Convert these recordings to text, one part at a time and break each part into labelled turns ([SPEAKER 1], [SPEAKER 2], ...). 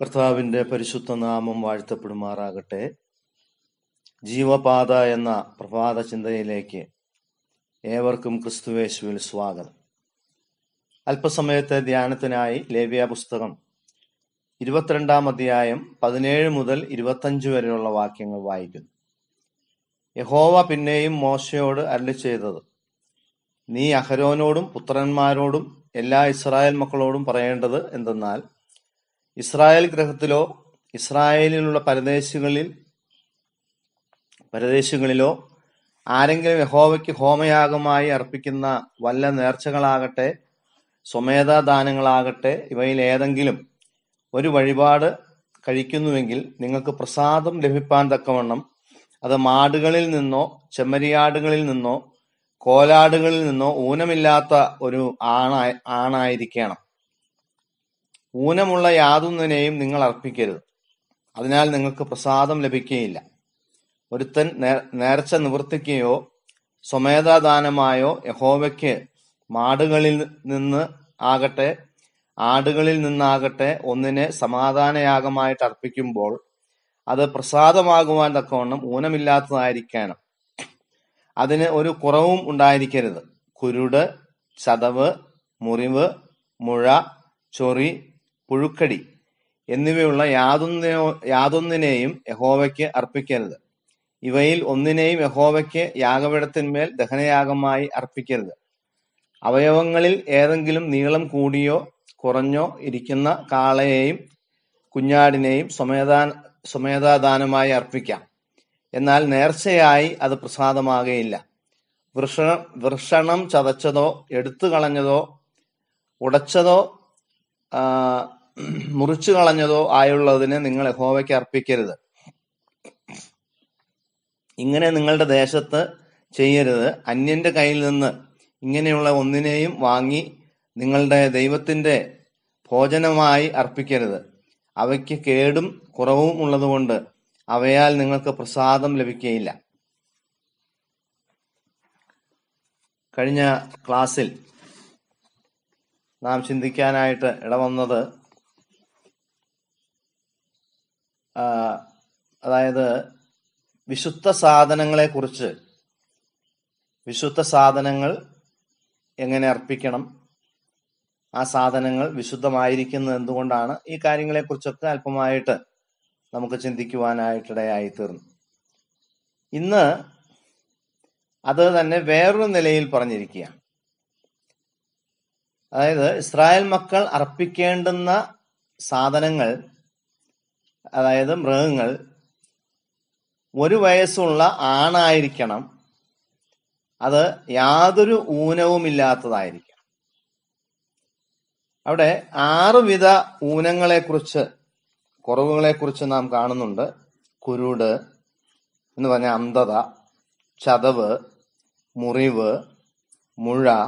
[SPEAKER 1] കർത്താവിന്റെ പരിശുദ്ധ നാമം വാഴ്ത്തപ്പെടുമാറാകട്ടെ. ജീവപാത എന്ന പ്രഭാത ചിന്തയിലേക്ക് ഏവർക്കും ക്രിസ്തുവേശുവിൽ സ്വാഗതം. അല്പസമയത്തെ ധ്യാനത്തിനായി ലേവ്യ പുസ്തകം ഇരുപത്തിരണ്ടാം അധ്യായം പതിനേഴ് മുതൽ ഇരുപത്തഞ്ച് വരെയുള്ള വാക്യങ്ങൾ വായിക്കുന്നു. യഹോവ പിന്നെയും മോശയോട് അരളി ചെയ്തത്. നീ അഹരോനോടും പുത്രന്മാരോടും എല്ലാ ഇസ്രായേൽ മക്കളോടും പറയേണ്ടത് എന്തെന്നാൽ ഇസ്രായേൽ ഗ്രഹത്തിലോ ഇസ്രായേലിലുള്ള പരദേശങ്ങളിൽ പരദേശങ്ങളിലോ ആരെങ്കിലും യഹോവയ്ക്ക് ഹോമയാഗമായി അർപ്പിക്കുന്ന വല്ല നേർച്ചകളാകട്ടെ സ്വമേധാദാനങ്ങളാകട്ടെ ഇവയിൽ ഏതെങ്കിലും ഒരു വഴിപാട് കഴിക്കുന്നുവെങ്കിൽ നിങ്ങൾക്ക് പ്രസാദം ലഭിപ്പാൻ തക്കവണ്ണം അത് മാടുകളിൽ നിന്നോ ചെമ്മരിയാടുകളിൽ നിന്നോ കോലാടുകളിൽ നിന്നോ ഊനമില്ലാത്ത ഒരു ആണായി ആണായിരിക്കണം. ഊനമുള്ള യാതൊന്നിനെയും നിങ്ങൾ അർപ്പിക്കരുത്. അതിനാൽ നിങ്ങൾക്ക് പ്രസാദം ലഭിക്കുകയില്ല. ഒരുത്തൻ നേർച്ച നിവർത്തിക്കുകയോ സ്വമേധാദാനമായോ യഹോവയ്ക്ക് മാടുകളിൽ നിന്ന് ആകട്ടെ ആടുകളിൽ നിന്നാകട്ടെ ഒന്നിനെ സമാധാനയാഗമായിട്ട് അർപ്പിക്കുമ്പോൾ അത് പ്രസാദമാകുവാൻ തക്കവണ്ണം ഊനമില്ലാത്തതായിരിക്കണം. അതിന് ഒരു കുറവും ഉണ്ടായിരിക്കരുത്. കുരുട് ചതവ് മുറിവ് മുഴ ചൊറി പുഴുക്കടി എന്നിവയുള്ള യാതൊന്നിനോ യാതൊന്നിനെയും യഹോവയ്ക്ക് അർപ്പിക്കരുത്. ഇവയിൽ ഒന്നിനെയും യഹോവയ്ക്ക് യാഗപീഠത്തിന്മേൽ ദഹനയാഗമായി അർപ്പിക്കരുത്. അവയവങ്ങളിൽ ഏതെങ്കിലും നീളം കൂടിയോ കുറഞ്ഞോ ഇരിക്കുന്ന കാളയെയും കുഞ്ഞാടിനെയും സ്വമേധാന സ്വമേധാദാനമായി അർപ്പിക്കാം. എന്നാൽ നേർച്ചയായി അത് പ്രസാദമാകുകയില്ല വൃഷണം വൃഷണം ചതച്ചതോ എടുത്തു കളഞ്ഞതോ ഉടച്ചതോ മുറിച്ചു കളഞ്ഞതോ ആയുള്ളതിനെ നിങ്ങൾ യഹോവയ്ക്ക് അർപ്പിക്കരുത്. ഇങ്ങനെ നിങ്ങളുടെ ദേശത്ത് ചെയ്യരുത്. അന്യന്റെ കയ്യിൽ നിന്ന് ഇങ്ങനെയുള്ള ഒന്നിനെയും വാങ്ങി നിങ്ങളുടെ ദൈവത്തിന്റെ ഭോജനമായി അർപ്പിക്കരുത്. അവയ്ക്ക് കേടും കുറവും ഉള്ളതുകൊണ്ട് അവയാൽ നിങ്ങൾക്ക് പ്രസാദം ലഭിക്കുകയില്ല കഴിഞ്ഞ ക്ലാസ്സിൽ നാം ചിന്തിക്കാനായിട്ട് ഇടവന്നത് ആ, അതായത് വിശുദ്ധ സാധനങ്ങളെ കുറിച്ച് വിശുദ്ധ സാധനങ്ങൾ എങ്ങനെ അർപ്പിക്കണം ആ സാധനങ്ങൾ വിശുദ്ധമായിരിക്കുന്നത് എന്തുകൊണ്ടാണ് ഈ കാര്യങ്ങളെ കുറിച്ചൊക്കെ അല്പമായിട്ട് നമുക്ക് ചിന്തിക്കുവാനായിട്ടിടയായി തീർന്നു ഇന്ന് അത് തന്നെ വേറൊരു നിലയിൽ പറഞ്ഞിരിക്കുകയാണ്. അതായത് ഇസ്രായേൽ മക്കൾ അർപ്പിക്കേണ്ടുന്ന സാധനങ്ങൾ അതായത് മൃഗങ്ങൾ ഒരു വയസ്സുള്ള ആണായിരിക്കണം. അത് യാതൊരു ഊനവുമില്ലാത്തതായിരിക്കണം. അവിടെ ആറുവിധ ഊനങ്ങളെ കുറിച്ച് കുറവുകളെ കുറിച്ച് നാം കാണുന്നുണ്ട്. കുരുട് എന്ന് പറഞ്ഞ അന്ധത ചതവ് മുറിവ് മുഴ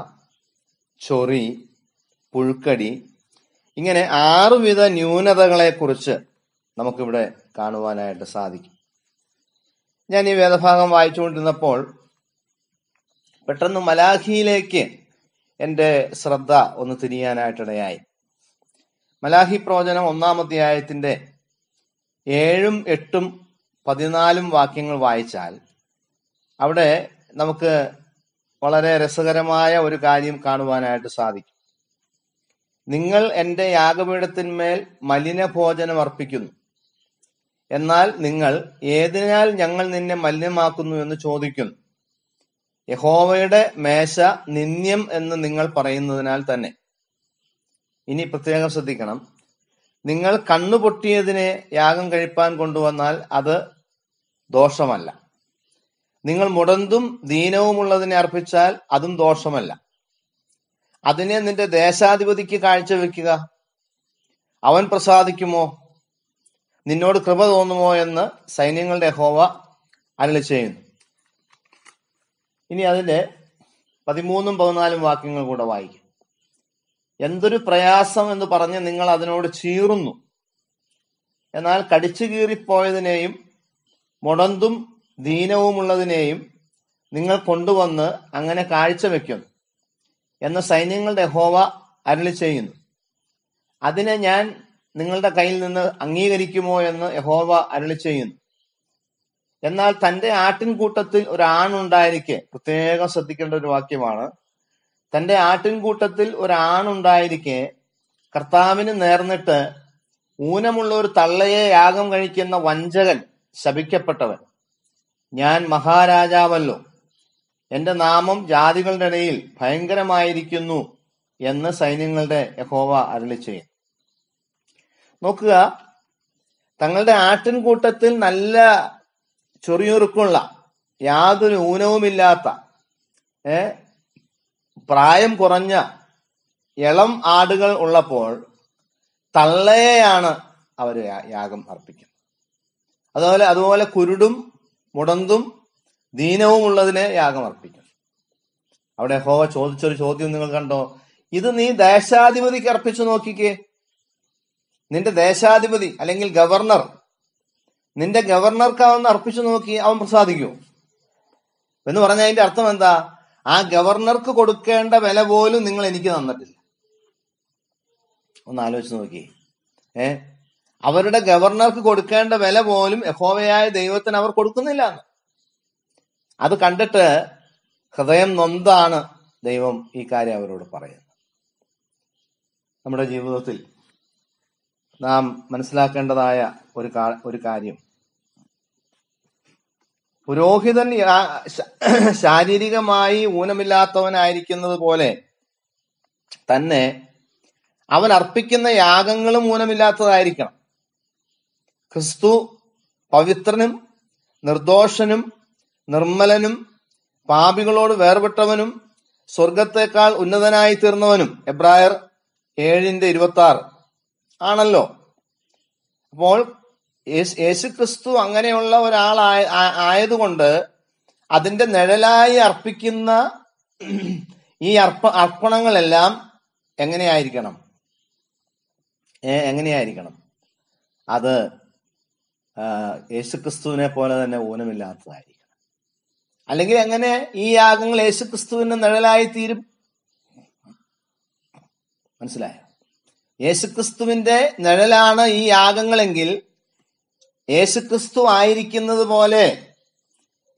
[SPEAKER 1] ചൊറി പുഴുക്കടി. ഇങ്ങനെ ആറുവിധ ന്യൂനതകളെ കുറിച്ച് നമുക്കിവിടെ കാണുവാനായിട്ട് സാധിക്കും. ഞാൻ ഈ വേദഭാഗം വായിച്ചുകൊണ്ടിരുന്നപ്പോൾ പെട്ടെന്ന് മലാഹിയിലേക്ക് എന്റെ ശ്രദ്ധ ഒന്ന് തിരിയാനായിട്ടിടയായി. മലാഹി പ്രവചനം ഒന്നാമധ്യായത്തിന്റെ ഏഴും എട്ടും പതിനാലും വാക്യങ്ങൾ വായിച്ചാൽ അവിടെ നമുക്ക് വളരെ രസകരമായ ഒരു കാര്യം കാണുവാനായിട്ട് സാധിക്കും. നിങ്ങൾ എന്റെ യാഗപീഠത്തിന്മേൽ മലിനഭോജനം അർപ്പിക്കുന്നു. എന്നാൽ നിങ്ങൾ ഏതിനാൽ ഞങ്ങൾ നിന്നെ മലിനമാക്കുന്നു എന്ന് ചോദിക്കുന്നു യഹോവയുടെ മേശ നിന്ദ്യം എന്ന് നിങ്ങൾ പറയുന്നതിനാൽ തന്നെ. ഇനി പ്രത്യേകം ശ്രദ്ധിക്കണം. നിങ്ങൾ കണ്ണുപൊട്ടിയതിനെ യാഗം കഴിപ്പാൻ കൊണ്ടുവന്നാൽ അത് ദോഷമല്ല. നിങ്ങൾ മുടന്തും ദീനവുമുള്ളതിനെ അർപ്പിച്ചാൽ അതും ദോഷമല്ല. അതിനെ നിന്റെ ദേശാധിപതിക്ക് കാഴ്ചവെക്കുക. അവൻ പ്രസാദിക്കുമോ? നിന്നോട് കൃപ തോന്നുമോ എന്ന് സൈന്യങ്ങളുടെ ഹോവ അനലി ചെയ്യുന്നു. ഇനി അതിന്റെ പതിമൂന്നും പതിനാലും വാക്യങ്ങൾ കൂടെ വായിക്കും. എന്തൊരു പ്രയാസം എന്ന് പറഞ്ഞ് നിങ്ങൾ അതിനോട് ചീറുന്നു. എന്നാൽ കടിച്ചു കീറിപ്പോയതിനെയും മുടന്തും ദീനവുമുള്ളതിനെയും നിങ്ങൾ കൊണ്ടുവന്ന് അങ്ങനെ കാഴ്ചവെക്കുന്നു എന്ന് സൈന്യങ്ങളുടെ ഹോവ അരളി ചെയ്യുന്നു. അതിനെ ഞാൻ നിങ്ങളുടെ കയ്യിൽ നിന്ന് അംഗീകരിക്കുമോ എന്ന് യഹോവ അരളി ചെയ്യുന്നു. എന്നാൽ തന്റെ ആട്ടിൻകൂട്ടത്തിൽ ഒരു ആണുണ്ടായിരിക്കെ പ്രത്യേകം ശ്രദ്ധിക്കേണ്ട ഒരു വാക്യമാണ്. തന്റെ ആട്ടിൻകൂട്ടത്തിൽ ഒരു ആണുണ്ടായിരിക്കെ കർത്താവിന് നേർന്നിട്ട് ഊനമുള്ള ഒരു തള്ളയെ യാഗം കഴിക്കുന്ന വഞ്ചകൻ ശപിക്കപ്പെട്ടവൻ. ഞാൻ മഹാരാജാവല്ലോ. എന്റെ നാമം ജാതികളുടെ ഇടയിൽ ഭയങ്കരമായിരിക്കുന്നു എന്ന് സൈന്യങ്ങളുടെ യഹോവ അരളി ചെയ്യും നോക്കുക. തങ്ങളുടെ ആട്ടിൻകൂട്ടത്തിൽ നല്ല ചൊറിയുറുക്കുള്ള യാതൊരു ഊനവുമില്ലാത്ത ഏ പ്രായം കുറഞ്ഞ ഇളം ആടുകൾ ഉള്ളപ്പോൾ തള്ളയെയാണ് അവർ യാഗം അർപ്പിക്കുന്നത്. അതുപോലെ അതുപോലെ കുരുടും മുടന്തും ദീനവും ഉള്ളതിനെ യാഗം അർപ്പിക്കും അവിടെ ഹോവ ചോദിച്ചൊരു ചോദ്യം നിങ്ങൾ കണ്ടോ? ഇത് നീ ദേശാധിപതിക്ക് അർപ്പിച്ചു നോക്കിക്കേ. നിന്റെ ദേശാധിപതി അല്ലെങ്കിൽ ഗവർണർ നിന്റെ ഗവർണർക്ക് അവൻ അർപ്പിച്ചു നോക്കി അവൻ പ്രസാദിക്കൂ. എന്ന് പറഞ്ഞ അതിന്റെ അർത്ഥം എന്താ? ആ ഗവർണർക്ക് കൊടുക്കേണ്ട വില പോലും നിങ്ങൾ എനിക്ക് തന്നിട്ടില്ല. ഒന്ന് ആലോചിച്ച് നോക്കി. ഏ? അവരുടെ ഗവർണർക്ക് കൊടുക്കേണ്ട വില പോലും യഹോവയായ ദൈവത്തിന് അവർ കൊടുക്കുന്നില്ല അത് കണ്ടിട്ട് ഹൃദയം നൊന്താണ് ദൈവം ഈ കാര്യം അവരോട് പറയുന്നത്. നമ്മുടെ ജീവിതത്തിൽ നാം മനസ്സിലാക്കേണ്ടതായ ഒരു ഒരു കാര്യം. പുരോഹിതൻ ശാരീരികമായി ഊനമില്ലാത്തവനായിരിക്കുന്നത് പോലെ തന്നെ അവൻ അർപ്പിക്കുന്ന യാഗങ്ങളും ഊനമില്ലാത്തതായിരിക്കണം. ക്രിസ്തു പവിത്രനും നിർദോഷനും നിർമ്മലനും പാപികളോട് വേർപെട്ടവനും സ്വർഗത്തേക്കാൾ ഉന്നതനായി തീർന്നവനും. എബ്രായർ ഏഴിന്റെ ഇരുപത്തി ആറ് ആണല്ലോ. അപ്പോൾ യേശു ക്രിസ്തു അങ്ങനെയുള്ള ഒരാളായ ആയതുകൊണ്ട് അതിന്റെ നിഴലായി അർപ്പിക്കുന്ന ഈ അർപ്പ അർപ്പണങ്ങളെല്ലാം എങ്ങനെയായിരിക്കണം? എങ്ങനെയായിരിക്കണം? അത് യേശുക്രിസ്തുവിനെ പോലെ തന്നെ ഊനമില്ലാത്തതായിരിക്കണം. അല്ലെങ്കിൽ എങ്ങനെ ഈ യാഗങ്ങൾ യേശുക്രിസ്തുവിന്റെ നിഴലായി തീരും? മനസ്സിലായോ? യേശുക്രിസ്തുവിന്റെ നിഴലാണ് ഈ യാഗങ്ങളെങ്കിൽ യേശുക്രിസ്തു ആയിരിക്കുന്നത് പോലെ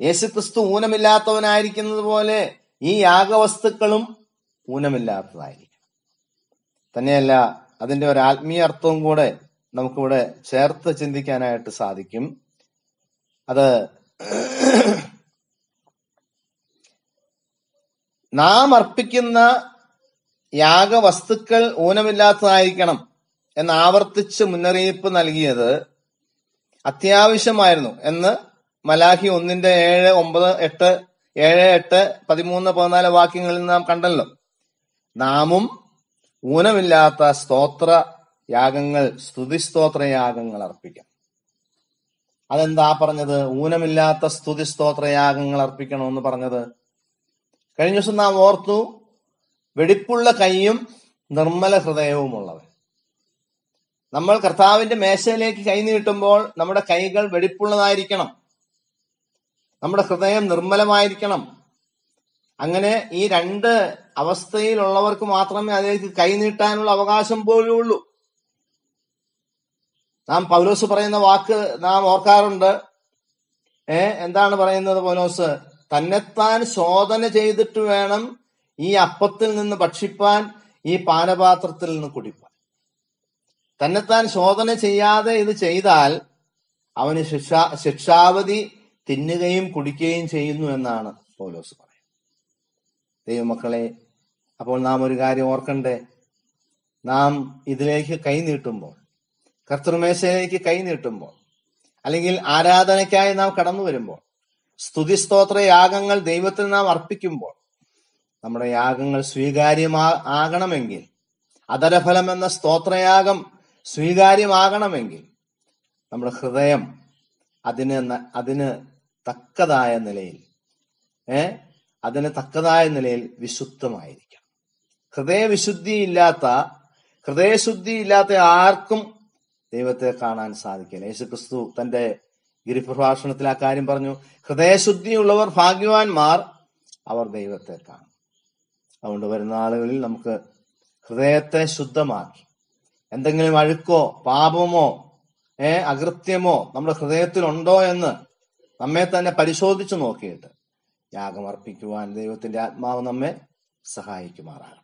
[SPEAKER 1] യേശുക്രിസ്തു ഊനമില്ലാത്തവനായിരിക്കുന്നത് പോലെ ഈ യാഗവസ്തുക്കളും ഊനമില്ലാത്തതായിരിക്കും തന്നെയല്ല അതിന്റെ ഒരു ആത്മീയ അർത്ഥവും കൂടെ നമുക്കിവിടെ ചേർത്ത് ചിന്തിക്കാനായിട്ട് സാധിക്കും. അത് നാം അർപ്പിക്കുന്ന യാഗവസ്തുക്കൾ ഊനമില്ലാത്തതായിരിക്കണം എന്ന് ആവർത്തിച്ച് മുന്നറിയിപ്പ് നൽകിയത് അത്യാവശ്യമായിരുന്നു എന്ന് മലാഹി ഒന്നിന്റെ ഏഴ് ഒമ്പത് എട്ട് ഏഴ് എട്ട് പതിമൂന്ന് പതിനാല് വാക്യങ്ങളിൽ നാം കണ്ടല്ലോ. നാമും ഊനമില്ലാത്ത സ്തോത്ര യാഗങ്ങൾ സ്തുതി സ്തോത്ര യാഗങ്ങൾ അർപ്പിക്കണം അതെന്താ പറഞ്ഞത്? ഊനമില്ലാത്ത സ്തുതി സ്തോത്ര യാഗങ്ങൾ അർപ്പിക്കണമെന്ന് പറഞ്ഞത്? കഴിഞ്ഞ ദിവസം നാം ഓർത്തു വെടിപ്പുള്ള കൈയും നിർമ്മല ഹൃദയവുമുള്ളവൻ. നമ്മൾ കർത്താവിന്റെ മേശയിലേക്ക് കൈ നീട്ടുമ്പോൾ നമ്മുടെ കൈകൾ വെടിപ്പുള്ളതായിരിക്കണം. നമ്മുടെ ഹൃദയം നിർമ്മലമായിരിക്കണം. അങ്ങനെ ഈ രണ്ട് അവസ്ഥയിലുള്ളവർക്ക് മാത്രമേ അതിലേക്ക് കൈ നീട്ടാനുള്ള അവകാശം പോലും ഉള്ളൂ നാം പൗലോസ് പറയുന്ന വാക്ക് നാം ഓർക്കാറുണ്ട്. ഏ എന്താണ് പറയുന്നത് പൗലോസ്? തന്നെത്താൻ ശോധന ചെയ്തിട്ട് വേണം ഈ അപ്പത്തിൽ നിന്ന് ഭക്ഷിപ്പാൻ ഈ പാനപാത്രത്തിൽ നിന്ന് കുടിപ്പാൻ. തന്നെത്താൻ ശോധന ചെയ്യാതെ ഇത് ചെയ്താൽ അവന് ശിക്ഷ ശിക്ഷാവധി തിന്നുകയും കുടിക്കുകയും ചെയ്യുന്നു എന്നാണ് പൗലോസ് പറയുന്നത്. ദൈവമക്കളെ അപ്പോൾ നാം ഒരു കാര്യം ഓർക്കണ്ടേ? നാം ഇതിലേക്ക് കൈ നീട്ടുമ്പോൾ കർത്തൃമേശയിലേക്ക് കൈ നീട്ടുമ്പോൾ അല്ലെങ്കിൽ ആരാധനയ്ക്കായി നാം കടന്നു വരുമ്പോൾ സ്തുതി സ്തോത്ര യാഗങ്ങൾ ദൈവത്തിന് നാം അർപ്പിക്കുമ്പോൾ നമ്മുടെ യാഗങ്ങൾ സ്വീകാര്യമാ ആകണമെങ്കിൽ അതരഫലം എന്ന സ്തോത്രയാഗം സ്വീകാര്യമാകണമെങ്കിൽ നമ്മുടെ ഹൃദയം അതിന് അതിന് തക്കതായ നിലയിൽ ഏ? അതിന് തക്കതായ നിലയിൽ വിശുദ്ധമായിരിക്കണം. ഹൃദയവിശുദ്ധി ഇല്ലാത്ത ഹൃദയശുദ്ധി ഇല്ലാത്ത ആർക്കും ദൈവത്തെ കാണാൻ സാധിക്കില്ല. യേശുക്രിസ്തു തന്റെ ഗിരിപ്രഭാഷണത്തിൽ ആ കാര്യം പറഞ്ഞു. ഹൃദയശുദ്ധിയുള്ളവർ ഭാഗ്യവാന്മാർ അവർ ദൈവത്തെ കാണും. അതുകൊണ്ട് വരുന്ന ആളുകളിൽ നമുക്ക് ഹൃദയത്തെ ശുദ്ധമാക്കി. എന്തെങ്കിലും അഴുക്കോ പാപമോ ഏ അകൃത്യമോ നമ്മുടെ ഹൃദയത്തിലുണ്ടോ എന്ന് നമ്മെ തന്നെ പരിശോധിച്ചു നോക്കിയിട്ട് യാഗമർപ്പിക്കുവാൻ ദൈവത്തിന്റെ ആത്മാവ് നമ്മെ സഹായിക്കുമാറാകട്ടെ.